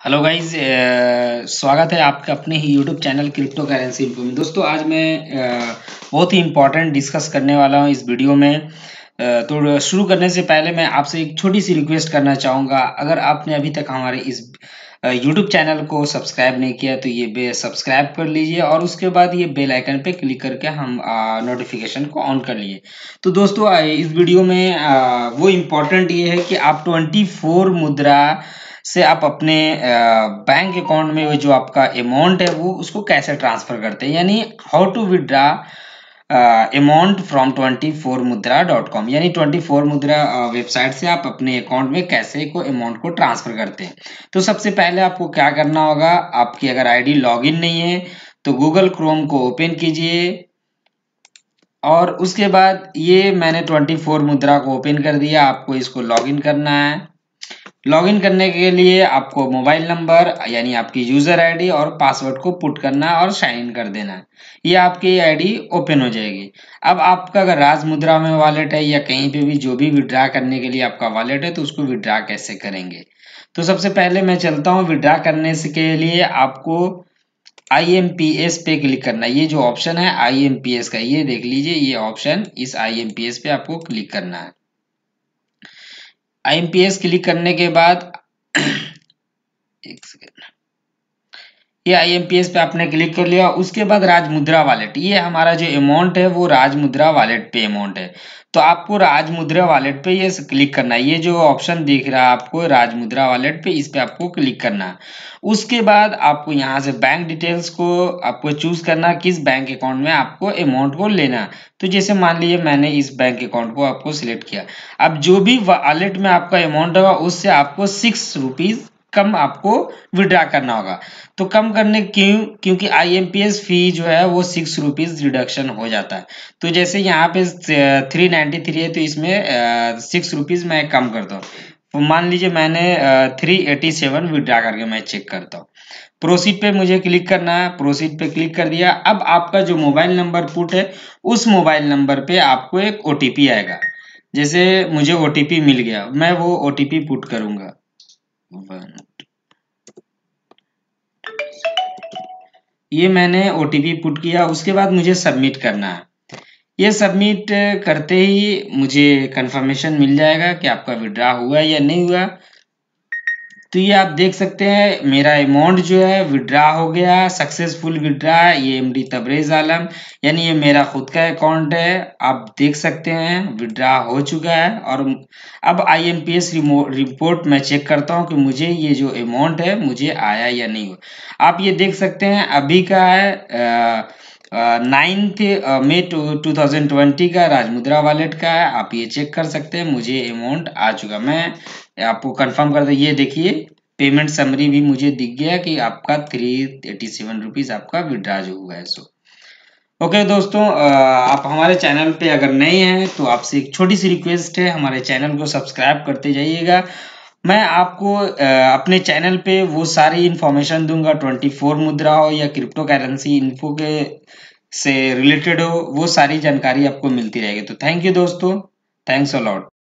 Hello guys स्वागत है आपके अपने ही YouTube channel crypto currency info में। दोस्तों, आज मैं बहुत ही इम्पोर्टेंट डिस्कस करने वाला हूँ इस वीडियो में। तो शुरू करने से पहले मैं आपसे एक छोटी सी रिक्वेस्ट करना चाहूँगा। अगर आपने अभी तक हमारे इस यूट्यूब चैनल को सब्सक्राइब नहीं किया तो ये सब्सक्राइब कर लीजिए और उसके बाद ये बेल आइकन पे क्लिक करके हम नोटिफिकेशन को ऑन कर लिए। तो दोस्तों इस वीडियो में वो इम्पोर्टेंट ये है कि आप 24 मुद्रा से आप अपने बैंक अकाउंट में जो आपका अमाउंट है, वो उसको कैसे ट्रांसफ़र करते हैं? यानी how to withdraw amount from twenty four Mudra dot com यानी ट्वेंटी फोर मुद्रा वेबसाइट से आप अपने अकाउंट में कैसे को अमाउंट को ट्रांसफ़र करते हैं? तो सबसे पहले आपको क्या करना होगा? आपकी अगर आईडी लॉगिन नहीं है तो गूगल क्रोम को ओपन कीजिए। और उसके बाद ये मैंने 24 मुद्रा को ओपन कर दिया। आपको इसको लॉगिन करना है। लॉगिन करने के लिए आपको मोबाइल नंबर, यानी आपकी यूज़र आईडी और पासवर्ड को पुट करना और साइन इन कर देना। है ये आपकी आईडी ओपन हो जाएगी। अब आपका अगर राज मुद्रा में वॉलेट है या कहीं पे भी जो भी विड्रा करने के लिए आपका वॉलेट है तो उसको विड्रा कैसे करेंगे? तो सबसे पहले मैं चलता हूँ विड्रा करने के लिए आपको आईएमपीएस पे क्लिक करना। ये जो ऑप्शन है आईएमपीएस का, ये देख लीजिए, ये ऑप्शन इस आईएमपीएस पे आपको क्लिक करना है। आईएमपीएस क्लिक करने के बाद एक सेकेंड। ये आईएमपीएस पे आपने क्लिक कर लिया। उसके बाद राजमुद्रा वॉलेट ये हमारा जो अमाउंट है, वो राजमुद्रा वॉलेट पे अमाउंट है। तो आपको राजमुद्रा वॉलेट पे ये क्लिक करना है। ये जो ऑप्शन दिख रहा है आपको, राजमुद्रा वॉलेट पे, इस पे आपको क्लिक करना है। उसके बाद आपको यहाँ से बैंक डिटेल्स को आपको चूज़ करना किस बैंक अकाउंट में आपको अमाउंट को लेना तो जैसे मान लीजिए मैंने इस बैंक अकाउंट को आपको सिलेक्ट किया। अब जो भी वॉलेट में आपका अमाउंट होगा, उससे आपको सिक्स रुपीज़ कम आपको विड्रा करना होगा। तो कम करने क्यों? क्योंकि आईएमपीएस फ़ी जो है, वो सिक्स रुपीज़ रिडक्शन हो जाता है। तो जैसे यहाँ पे थ्री नाइन्टी थ्री है तो इसमें सिक्स रुपीज़ मैं कम करता हूँ तो मान लीजिए मैंने थ्री एटी सेवन विड्रा करके मैं चेक करता हूँ। प्रोसीड पे मुझे क्लिक करना है। प्रोसीड पे क्लिक कर दिया। अब आपका जो मोबाइल नंबर पुट है, उस मोबाइल नंबर पे आपको एक ओटीपी आएगा। जैसे मुझे ओटीपी मिल गया, मैं वो ओटीपी पुट करूँगा। वन ये मैंने ओटीपी पुट किया, उसके बाद मुझे सबमिट करना है। ये सबमिट करते ही मुझे कंफर्मेशन मिल जाएगा कि आपका विड्रा हुआ या नहीं हुआ। तो ये आप देख सकते हैं, मेरा अमाउंट जो है विड्रा हो गया सक्सेसफुल विड्रा ये एम डी तबरेज आलम यानी ये मेरा खुद का अकाउंट है, आप देख सकते हैं विड्रा हो चुका है, और अब I M P S report मैं चेक करता हूँ कि मुझे ये जो अमाउंट है, मुझे आया या नहीं हुआ। आप ये देख सकते हैं, अभी का है ninth May two thousand twenty का राजमुद्रा वॉलेट का है, आप ये चेक कर सकते हैं, मुझे अमाउंट आ चुका मैं आपको कंफर्म कर दो। ये देखिए पेमेंट समरी भी मुझे दिख गया कि आपका थ्री एटी सेवन रुपीज़ आपका विड्रा जो हुआ है सो ओके okay, दोस्तों आप हमारे चैनल पे अगर नए हैं तो आपसे एक छोटी सी रिक्वेस्ट है। हमारे चैनल को सब्सक्राइब करते जाइएगा। मैं आपको अपने चैनल पे वो सारी इंफॉर्मेशन दूँगा। 24 मुद्रा हो या क्रिप्टो करेंसी इन्फो के से रिलेटेड हो वो सारी जानकारी आपको मिलती रहेगी। तो थैंक यू दोस्तों। Thanks a lot